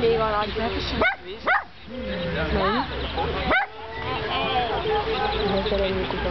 valahogy beviszem a víz. Nem? Ezzel ennyi kupa.